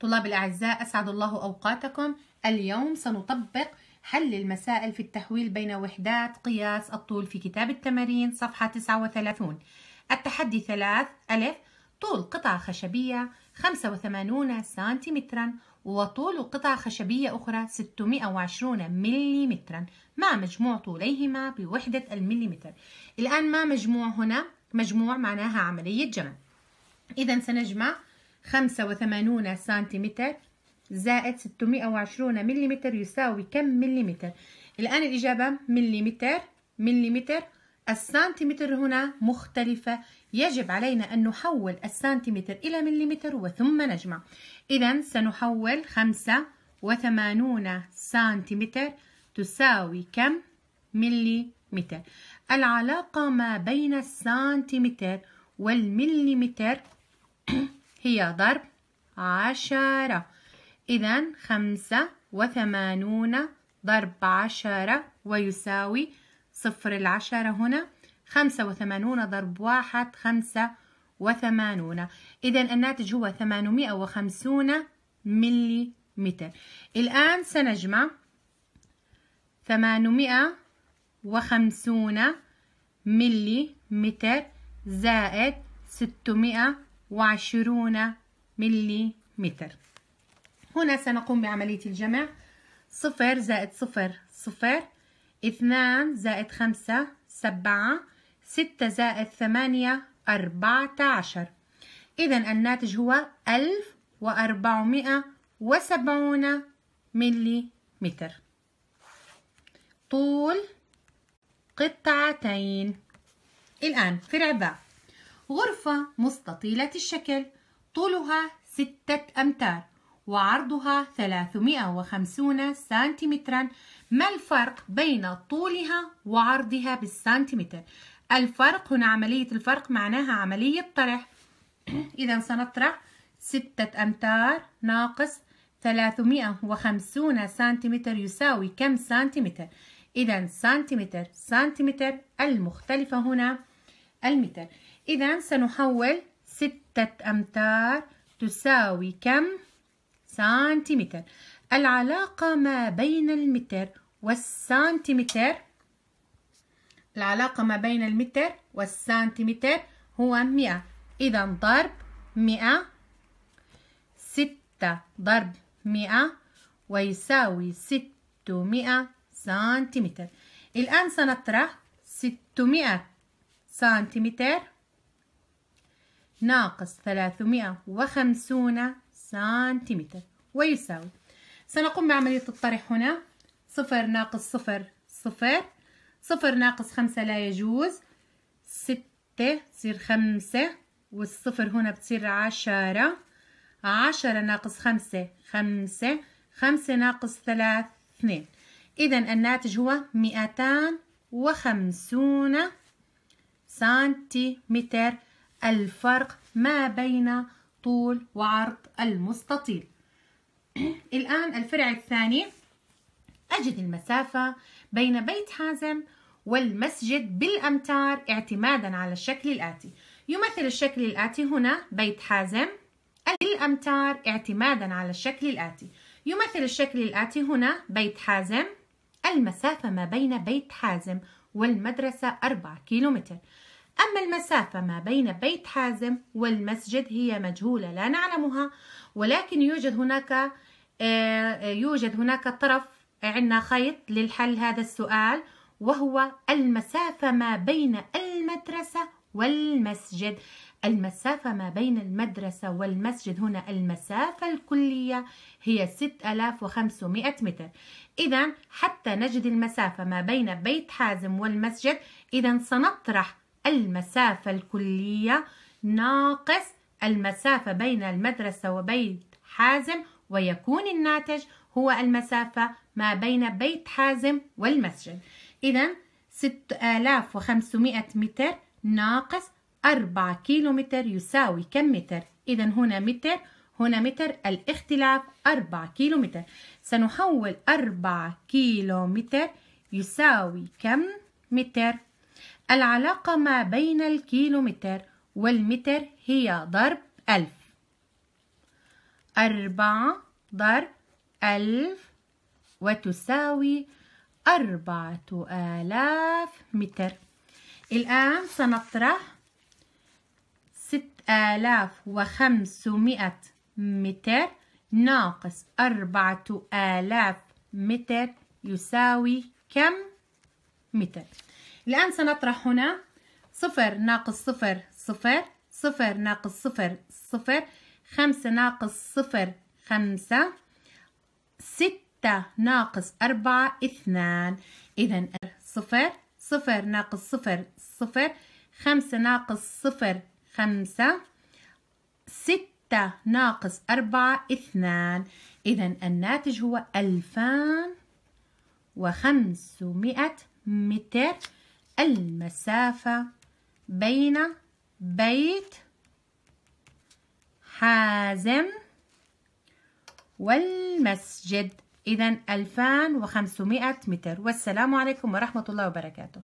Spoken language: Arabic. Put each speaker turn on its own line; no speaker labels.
طلاب الأعزاء أسعد الله أوقاتكم. اليوم سنطبق حل المسائل في التحويل بين وحدات قياس الطول في كتاب التمارين صفحة 39 التحدي ثلاث ألف طول قطعة خشبية 85 سنتيمترا وطول قطعة خشبية أخرى 620 مليمترا. ما مجموع طوليهما بوحدة المليمتر؟ الآن ما مجموع هنا؟ مجموع معناها عملية جمع. إذا سنجمع 85 سنتيمتر زائد 620 مليمتر يساوي كم مليمتر؟ الآن الإجابة مليمتر. مليمتر. السنتيمتر هنا مختلفة. يجب علينا أن نحول السنتيمتر إلى مليمتر وثم نجمع. إذا سنحول 85 سنتيمتر تساوي كم مليمتر؟ العلاقة ما بين السنتيمتر والمليمتر هي ضرب عشرة. إذا خمسة وثمانون ضرب عشرة ويساوي صفر العشرة هنا. خمسة وثمانون ضرب واحد خمسة وثمانون. إذا الناتج هو ثمانمائة وخمسون ملي متر الآن سنجمع ثمانمائة وخمسون ملي متر زائد ستمائة وعشرون ملي متر هنا سنقوم بعملية الجمع. صفر زائد صفر صفر. اثنان زائد خمسة سبعة. ستة زائد ثمانية أربعة عشر إذا الناتج هو ألف وأربعمائة وسبعون ملي متر طول قطعتين. الآن في العباء غرفة مستطيلة الشكل طولها ستة أمتار وعرضها 350 سنتيمترا. ما الفرق بين طولها وعرضها بالسنتيمتر؟ الفرق هنا عملية الفرق معناها عملية طرح. إذا سنطرح. ستة أمتار ناقص 350 سنتيمتر يساوي كم سنتيمتر؟ إذا سنتيمتر سنتيمتر المختلفة هنا المتر. إذا سنحول ستة أمتار تساوي كم؟ سنتيمتر. العلاقة ما بين المتر والسنتيمتر؟ العلاقة ما بين المتر والسنتيمتر هو مئة. إذا ضرب مئة. ستة ضرب مئة ويساوي ستمائة سنتيمتر. الآن سنطرح ستمائة سنتيمتر. ناقص 350 سنتيمتر. ويساوي. سنقوم بعملية الطرح هنا. صفر ناقص صفر صفر. صفر ناقص خمسة لا يجوز. ستة تصير خمسة والصفر هنا بتصير عشرة. عشرة ناقص خمسة خمسة. خمسة ناقص ثلاث اثنين. إذا الناتج هو مئتان وخمسون سنتيمتر. الفرق ما بين طول وعرض المستطيل. الآن الفرع الثاني. أجد المسافة بين بيت حازم والمسجد بالأمتار اعتمادا على الشكل الآتي. يمثل الشكل الآتي هنا بيت حازم بالأمتار اعتمادا على الشكل الآتي. يمثل الشكل الآتي هنا بيت حازم. المسافة ما بين بيت حازم والمدرسة 4 كيلومتر. أما المسافة ما بين بيت حازم والمسجد هي مجهولة لا نعلمها ولكن يوجد هناك آه، يوجد هناك طرف عندنا خيط للحل هذا السؤال وهو المسافة ما بين المدرسة والمسجد. المسافة ما بين المدرسة والمسجد هنا المسافة الكلية هي 6500 متر. إذا حتى نجد المسافة ما بين بيت حازم والمسجد إذا سنطرح المسافة الكلية ناقص المسافة بين المدرسة وبيت حازم ويكون الناتج هو المسافة ما بين بيت حازم والمسجد إذا 6500 متر ناقص 4 كيلو متر يساوي كم متر؟ إذا هنا متر هنا متر الاختلاف 4 كيلو متر سنحول 4 كيلو متر يساوي كم متر؟ العلاقة ما بين الكيلومتر والمتر هي ضرب ألف. أربعة ضرب ألف وتساوي أربعة آلاف متر. الآن سنطرح ست آلاف وخمسمائة متر ناقص أربعة آلاف متر يساوي كم متر؟ الآن سنطرح هنا صفر ناقص صفر صفر صفر ناقص صفر صفر خمسة ناقص صفر خمسة ستة ناقص أربعة اثنان. إذا صفر صفر ناقص صفر صفر خمسة ناقص صفر خمسة ستة ناقص أربعة اثنان. إذا الناتج هو ألفان وخمسمائة متر المسافة بين بيت حازم والمسجد. إذا 2500 متر. والسلام عليكم ورحمة الله وبركاته.